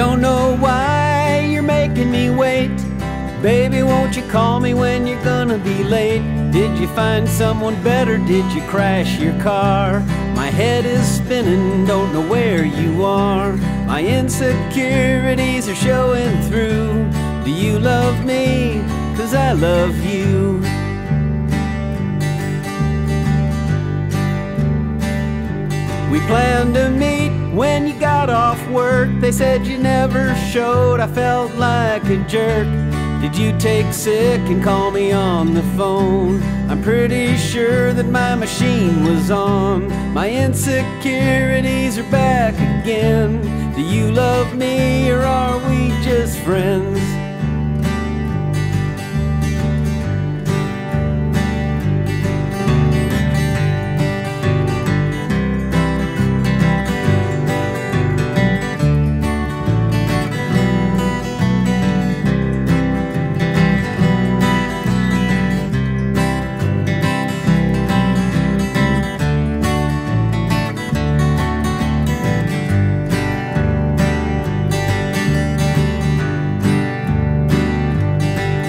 don't know why you're making me wait. Baby, won't you call me when you're gonna be late? Did you find someone better? Did you crash your car? My head is spinning, don't know where you are. My insecurities are showing through. Do you love me? Cause I love you. We planned to meet when you got off work. They said you never showed, I felt like a jerk. Did you take sick and call me on the phone? I'm pretty sure that my machine was on. My insecurities are back again. Do you love me or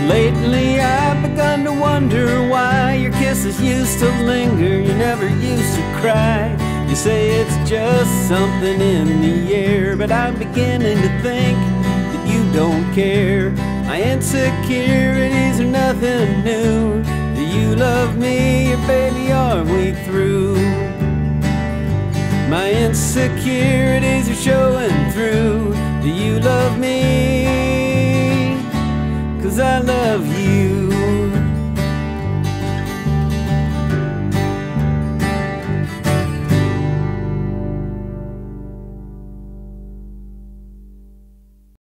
Lately I've begun to wonder why your kisses used to linger, you never used to cry. You say it's just something in the air, but I'm beginning to think that you don't care. My insecurities are nothing new. Do you love me, or baby, are we through? My insecurities are showing through. Do you love me? I love you.